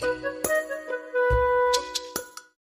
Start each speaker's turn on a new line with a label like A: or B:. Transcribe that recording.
A: Bye.